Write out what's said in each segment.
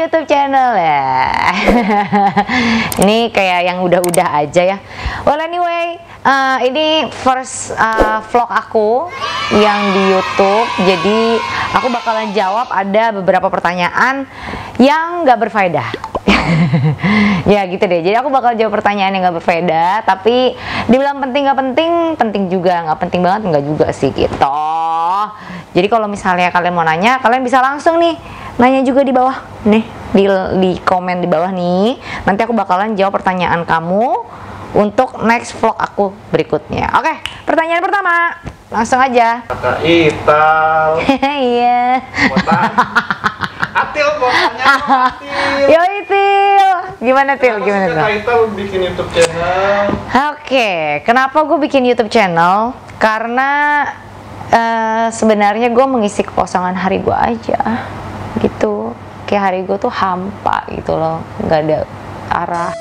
YouTube channel ya. ini kayak yang udah-udah aja ya. Well anyway, uh, ini first uh, vlog aku yang di YouTube. Jadi aku bakalan jawab ada beberapa pertanyaan yang nggak berfaedah. ya gitu deh. Jadi aku bakal jawab pertanyaan yang nggak berfaedah, tapi dibilang penting nggak penting, penting juga nggak penting banget nggak juga sih gitu. Jadi kalau misalnya kalian mau nanya, kalian bisa langsung nih nanya juga di bawah nih di di komen di bawah nih nanti aku bakalan jawab pertanyaan kamu untuk next vlog aku berikutnya oke pertanyaan pertama langsung aja Ital. iya Atil pokoknya Atil. yo Til gimana Til gimana Til Ital bikin YouTube channel. Oke, kenapa gue bikin YouTube channel? Karena eh, sebenarnya gue mengisi kekosongan hari gue aja, gitu. Kayak hari gue tuh hampa gitu loh, nggak ada arah.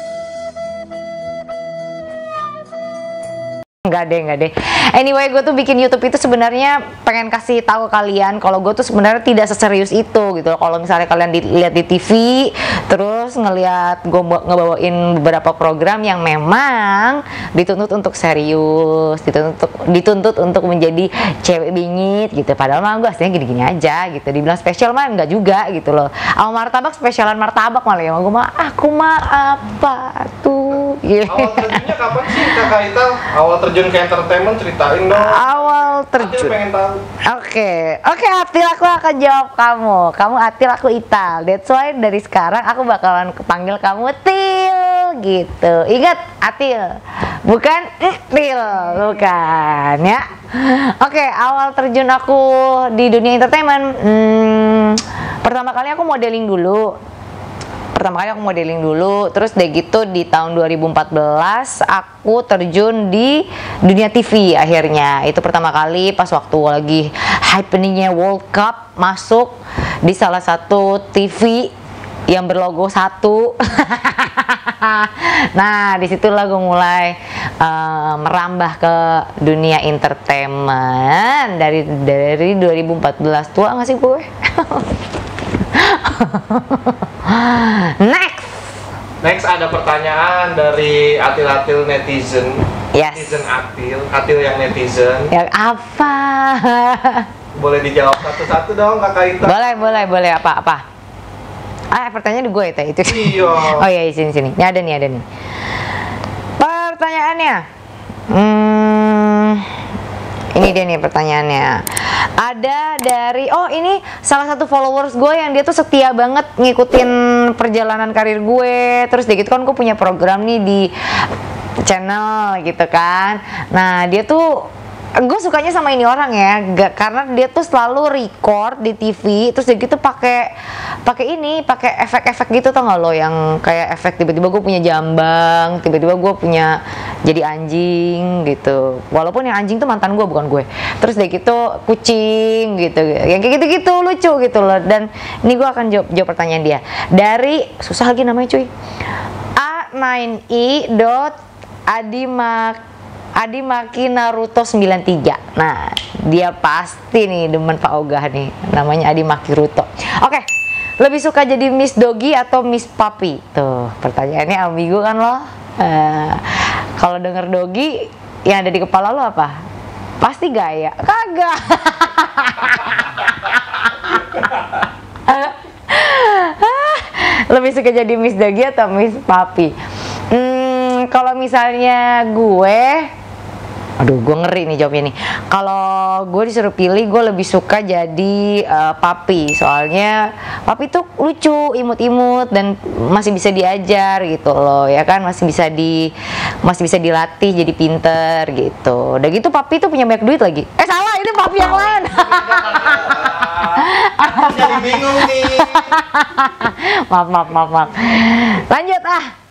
Enggak deh, enggak deh. Anyway, gue tuh bikin YouTube itu sebenarnya pengen kasih tahu kalian kalau gue tuh sebenarnya tidak seserius itu gitu. Kalau misalnya kalian dilihat di TV, terus ngelihat gue ngebawain beberapa program yang memang dituntut untuk serius, dituntut dituntut untuk menjadi cewek bingit gitu. Padahal mah gue aslinya gini-gini aja gitu. Dibilang spesial mah enggak juga gitu loh. Awal martabak spesialan martabak malah ya. Gue mah aku mah apa tuh. Gitu. Awal terjunnya kapan sih Kakak Ital? Awal terjun ke entertainment ceritain dong. Awal Atil terjun. pengen tahu. Oke, oke Atil aku akan jawab kamu. Kamu Atil, aku Ital. That's why dari sekarang aku bakalan panggil kamu Til gitu. Ingat Atil, bukan Til, bukan ya. Oke, awal terjun aku di dunia entertainment. Hmm, pertama kali aku modeling dulu pertama kali aku modeling dulu terus deh gitu di tahun 2014 aku terjun di dunia TV akhirnya. Itu pertama kali pas waktu lagi happeningnya World Cup masuk di salah satu TV yang berlogo satu. Nah di situlah gue mulai eh, merambah ke dunia entertainment. Dari dari 2014 tua nggak sih gue Next. Next ada pertanyaan dari Atil-Atil netizen. Yes. Netizen Atil, Atil yang netizen. Yang apa? Boleh dijawab satu-satu dong Kakak Ital. boleh, boleh, boleh apa apa? Ah, pertanyaan di gue itu itu. Iya. Oh iya, sini sini. Ini ada nih, ada nih. Pertanyaannya. Hmm, ini dia nih pertanyaannya. Ada dari oh ini salah satu followers gue yang dia tuh setia banget ngikutin perjalanan karir gue. Terus dia gitu kan gue punya program nih di channel gitu kan. Nah, dia tuh gue sukanya sama ini orang ya gak, karena dia tuh selalu record di TV terus dia gitu pakai pakai ini pakai efek-efek gitu tau gak lo? Yang kayak efek tiba-tiba gue punya jambang tiba-tiba gue punya jadi anjing gitu. Walaupun yang anjing tuh mantan gue bukan gue. Terus dia gitu kucing gitu yang kayak gitu-gitu lucu gitu loh. Dan ini gue akan jawab, jawab pertanyaan dia. Dari susah lagi namanya cuy. A9i dot Adimak Adi Maki Naruto 93 Nah dia pasti nih demen Pak Ogah nih Namanya Adi Maki Ruto Oke Lebih suka jadi Miss Doggy atau Miss Papi? Tuh pertanyaannya ambigu kan lo Eh, Kalau denger Doggy Yang ada di kepala lo apa? Pasti gaya Kagak Lebih suka jadi Miss Doggy atau Miss Papi? Hmm, kalau misalnya gue Aduh, gue ngeri nih jawabnya nih. Kalau gue disuruh pilih, gue lebih suka jadi eh, papi. Soalnya papi tuh lucu, imut-imut dan masih bisa diajar gitu loh, ya kan? Masih bisa di masih bisa dilatih jadi pinter gitu. Udah gitu papi tuh punya banyak duit lagi. Eh salah, ini papi yang lain. Jadi bingung nih. maaf, maaf, maaf, maaf. Lanjut ah.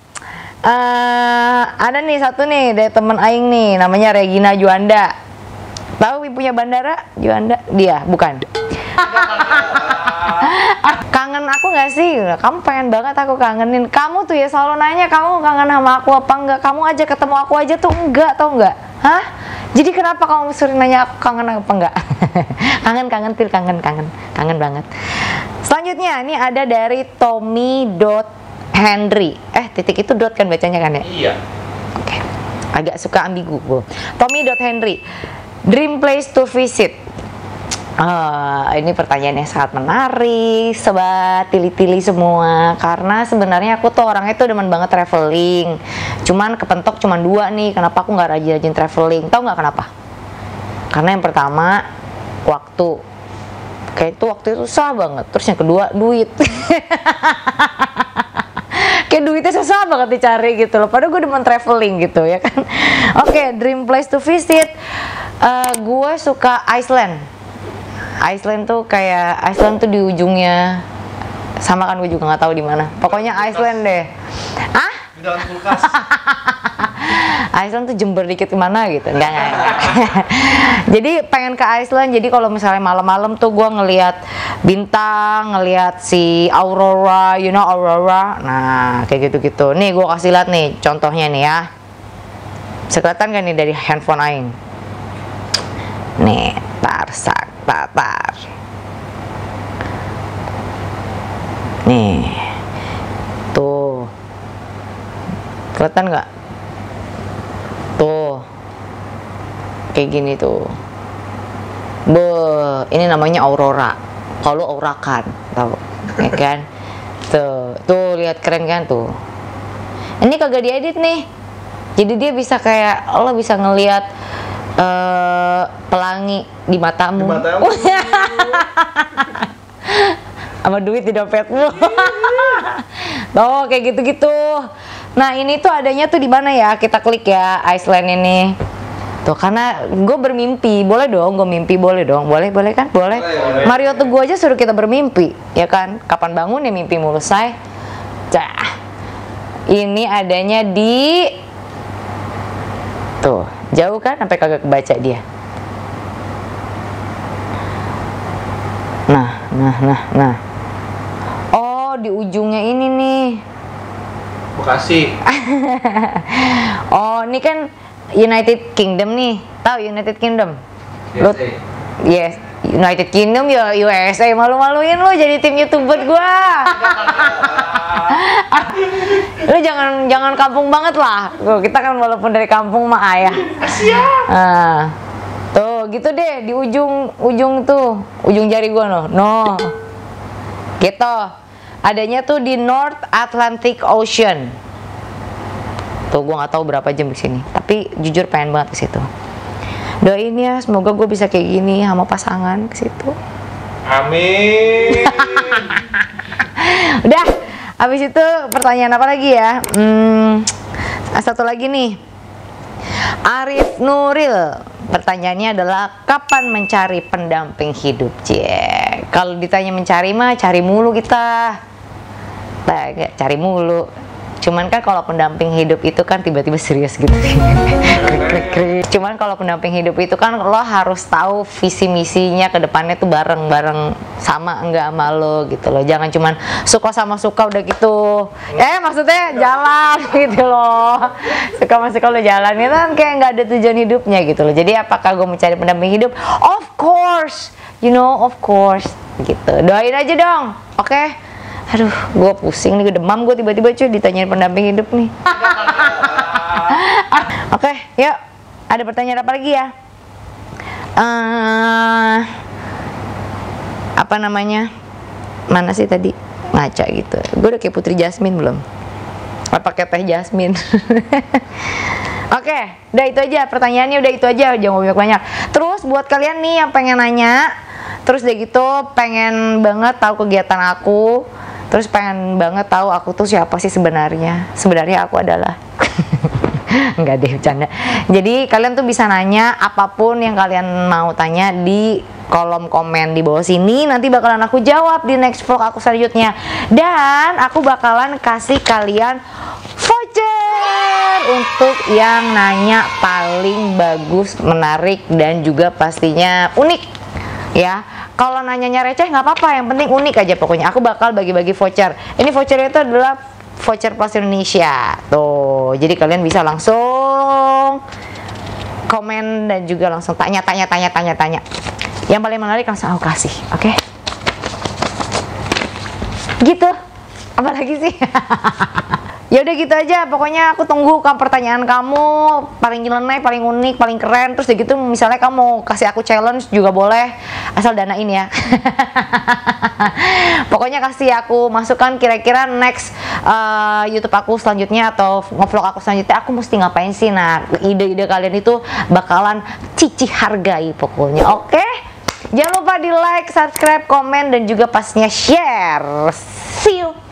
Eh, ada nih satu nih dari temen Aing nih, namanya Regina Juanda. Tahu ibunya bandara Juanda? Dia, bukan. kangen aku nggak sih? Kamu pengen banget aku kangenin. Kamu tuh ya selalu nanya kamu kangen sama aku apa enggak? Kamu aja ketemu aku aja tuh enggak tau enggak? Hah? Jadi kenapa kamu sering nanya aku kangen apa enggak? kangen kangen til kangen kangen kangen banget. Selanjutnya ini ada dari Tommy Henry. Eh titik itu dot kan bacanya kan ya? Iya. Oke. Agak suka ambigu gue. Tommy Henry. Dream place to visit. Ah, ini pertanyaan yang sangat menarik, sobat tili-tili semua. Karena sebenarnya aku tuh orangnya tuh demen banget traveling. Cuman kepentok cuman dua nih. Kenapa aku nggak rajin-rajin traveling? Tahu nggak kenapa? Karena yang pertama waktu. Kayak itu waktu itu susah banget. Terus yang kedua duit. kayak duitnya susah banget dicari gitu loh. Padahal gue demen traveling gitu ya kan. Oke, okay, dream place to visit. Uh, gue suka Iceland Iceland tuh kayak Iceland tuh di ujungnya sama kan gue juga nggak tahu di mana. Pokoknya Iceland deh. Ah? Di dalam kulkas. Iceland tuh jember dikit ke mana gitu. Enggak, enggak, jadi pengen ke Iceland. Jadi kalau misalnya malam-malam tuh gue ngelihat bintang ngelihat si aurora you know aurora? Nah kayak gitu-gitu. Nih gue kasih lihat nih contohnya nih ya. Sekelihatan gak nih dari handphone Aing? Nih tarsak tatar nih. Tuh. Kelihatan nggak tuh kayak gini tuh be ini namanya aurora kalau aurakan tahu ya kan tuh tuh lihat keren kan tuh ini kagak diedit nih jadi dia bisa kayak Allah bisa ngelihat uh, pelangi di matamu. Di matamu. Sama duit di dompetmu. oh, kayak gitu-gitu. Nah, ini tuh adanya tuh di mana ya? Kita klik ya Iceland ini. Tuh, karena gue bermimpi, boleh dong, gue mimpi boleh dong, boleh, boleh kan, boleh. boleh. Mario tuh gue aja suruh kita bermimpi, ya kan? Kapan bangun ya mimpi mulu say? Cah, ini adanya di tuh Jauh kan sampai kagak kebaca dia. Nah, nah, nah, nah. Oh, di ujungnya ini nih. Bekasi. oh, ini kan United Kingdom nih. Tahu United Kingdom? Yes, yes. United Kingdom ya USA malu-maluin lo jadi tim youtuber gua. Lu jangan jangan kampung banget lah. Kita kan walaupun dari kampung mah ayah. Siap nah, tuh gitu deh. Di ujung ujung tuh. Ujung jari gua no no. Gitu. Adanya tuh di North Atlantic Ocean tuh gua nggak tahu berapa jam di sini. Tapi jujur pengen banget ke situ. Doain ya semoga gue bisa kayak gini sama pasangan ke situ. Amin. Udah habis itu pertanyaan apa lagi ya? Hmm, satu lagi nih. Arif Nuril pertanyaannya adalah kapan mencari pendamping hidup cie kalau ditanya mencari mah cari mulu kita. Nah, cari mulu Cuman kan kalau pendamping hidup itu kan tiba-tiba serius gitu. Cuman kalau pendamping hidup itu kan lo harus tahu visi misinya ke depannya tuh bareng-bareng sama enggak sama lo gitu loh. Jangan cuman suka sama suka udah gitu. Eh maksudnya jalan gitu loh. Suka sama suka udah jalan itu kan kayak nggak ada tujuan hidupnya gitu loh. Jadi apakah gue mencari pendamping hidup? Of course. You know, of course gitu. Doain aja dong. Oke. Okay? Aduh gue pusing nih demam gue tiba-tiba cuy ditanyain pendamping hidup nih. Oke okay, yuk ada pertanyaan apa lagi ya? Uh, apa namanya? Mana sih tadi? Ngaca gitu. Gue udah kayak Putri Jasmine belum? Apa pakai teh Jasmine? Oke, okay, udah itu aja pertanyaannya udah itu aja jangan banyak banyak. Terus buat kalian nih yang pengen nanya, terus deh gitu pengen banget tahu kegiatan aku, terus pengen banget tahu aku tuh siapa sih sebenarnya. Sebenarnya aku adalah. Nggak deh bercanda. Jadi kalian tuh bisa nanya apa pun yang kalian mau tanya di kolom komen di bawah sini. Nanti bakalan aku jawab di next vlog aku selanjutnya. Dan aku bakalan kasih kalian voucher untuk yang nanya paling bagus menarik dan juga pastinya unik ya kalau nanyanya receh nggak apa-apa, yang penting unik aja pokoknya. Aku bakal bagi-bagi voucher. Ini voucher itu adalah voucher Plus Indonesia. Tuh, jadi kalian bisa langsung komen dan juga langsung tanya tanya tanya tanya tanya. Yang paling menarik langsung aku kasih, oke? Okay? gitu apalagi sih ya udah gitu aja pokoknya aku tunggu pertanyaan kamu paling nyeleneh paling unik paling keren terus gitu misalnya kamu kasih aku challenge juga boleh asal danain ya pokoknya kasih aku masukan kira-kira next uh, YouTube aku selanjutnya atau ngevlog aku selanjutnya aku mesti ngapain sih nah ide-ide kalian itu bakalan cici hargai pokoknya oke Jangan lupa di like, subscribe, komen, dan juga pastinya share. See you!